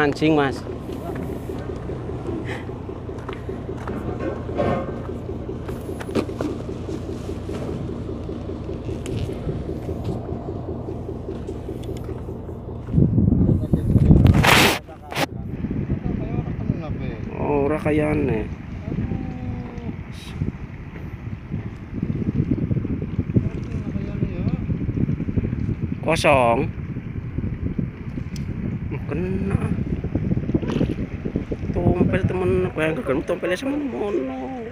Mancing, Mas. Ora kayane. Kosong. Oh, Kena. Tompel temen bayang gegem tompelnya sama mono.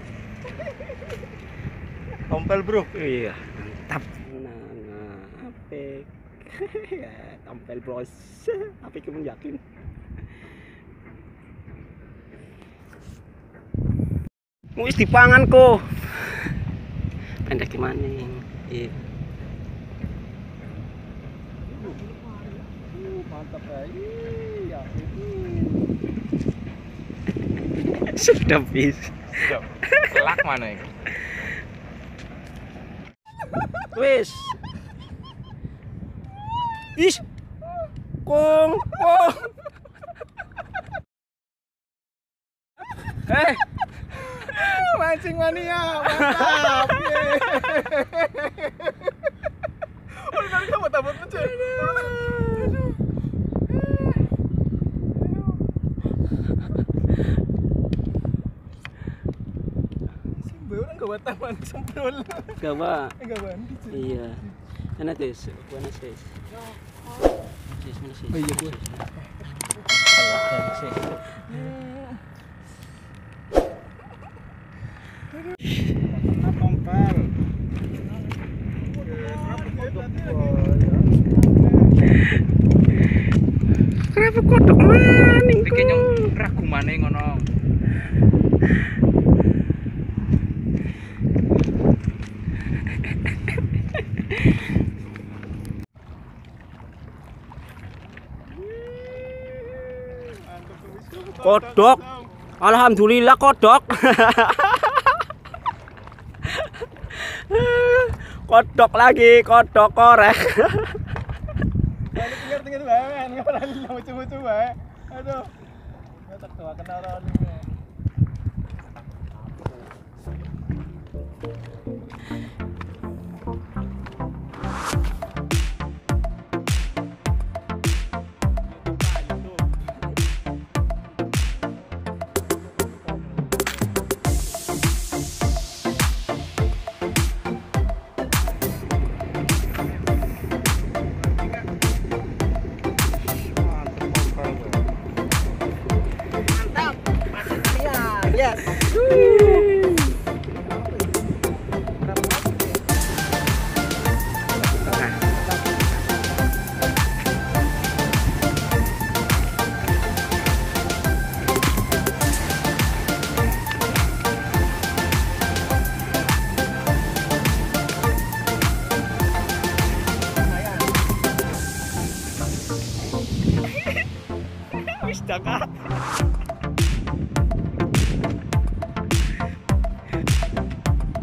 Tompel bro. Iya, mantap. Nah, apik. tompel bros. Apik kamu yakin. Wis dipangan ko. Pendek gimana? Iya. Mantap ya. Iya. Sudah bis. Kelak mana ini? Wis. Is. Kong, kong. Eh, Mancing mania, mantap. Udah kamu tabut mencet. Man semprol. Enggak mandi. Iya. Mana tes? Mana tes? Tes mana sih? Oh iya, gue. Tompel. Kenapa kodok maning ragu ngono. Kodok. Alhamdulillah kodok. kodok lagi, kodok korek. Ya Wis jaga.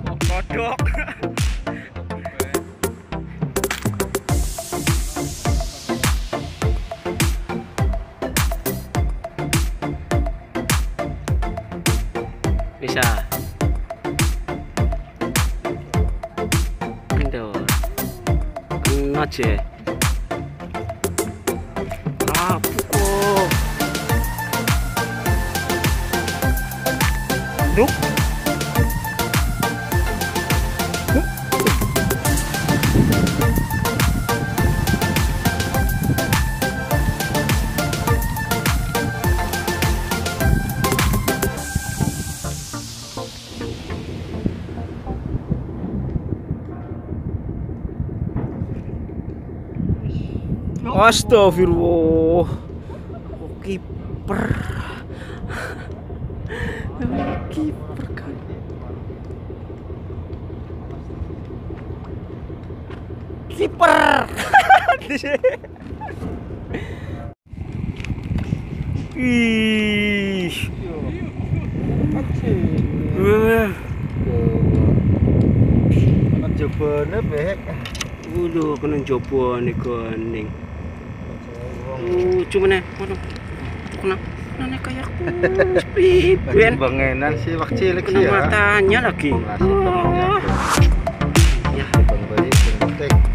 Oh, kodok. Bisa. Kendor. Kena Astagfirullah. Kiper. kiper kan. Kiper. Ih. Wah. Anak jebane bek. Udah kena nih kuning. Cuma nih, mana? na. Nanay kayak terus. Pipin. Bangenan sih, wak cilik Kena matanya lagi. Ah. Ya. Pembeli, pembetek.